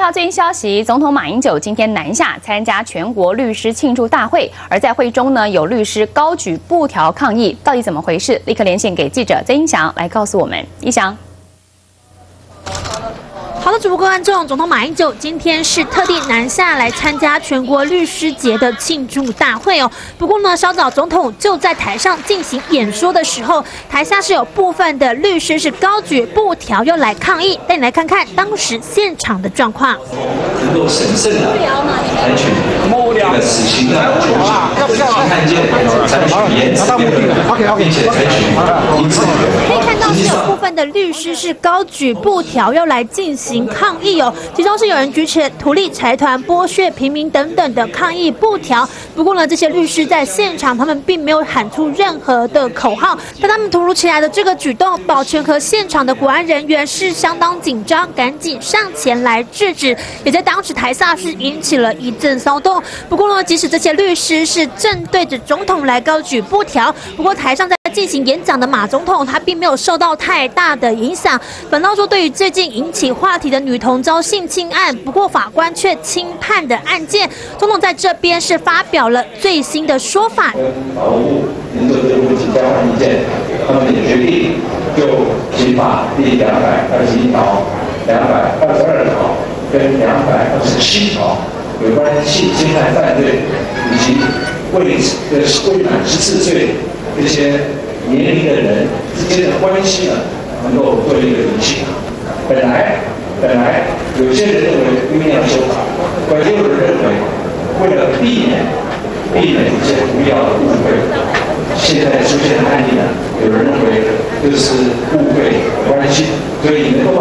到最新消息，总统马英九今天南下参加全国律师庆祝大会，而在会中呢，有律师高举布条抗议，到底怎么回事？立刻连线给记者曾英祥来告诉我们。一翔。好的，主播观众，总统马英九今天是特地南下来参加全国律师节的庆祝大会哦。不过呢，稍早总统就在台上进行演说的时候，台下是有部分的律师是高举布条要来抗议。带你来看看当时现场的状况。能够审慎的采取这个死刑的处置，案件采取严词并论，并且采取一致可以看到是有部分的律师是高举布条要来进行。抗议哦，其中是有人举起了图利财团、剥削平民等等的抗议布条。不过呢，这些律师在现场，他们并没有喊出任何的口号。但他们突如其来的这个举动，保全和现场的国安人员是相当紧张，赶紧上前来制止。也在当时台下是引起了一阵骚动。不过呢，即使这些律师是正对着总统来高举布条，不过台上在进行演讲的马总统，他并没有受到太大大的影响。反倒说，对于最近引起话题的女童遭性侵案，不过法官却轻判的案件，总统在这边是发表了最新的说法。法务能做这个问题交换意见，他们也决定就刑法第两百二十一条、两百二十二条跟两百二十七条有关性侵害犯罪以及未的未满十四岁。这些年龄的人之间的关系呢，能够做一个理性。本来本来有些人认为不应要修法，但也有人认为为了避免避免一些不必要的误会，现在出现的案例呢，有人认为这是误会关系，所以能够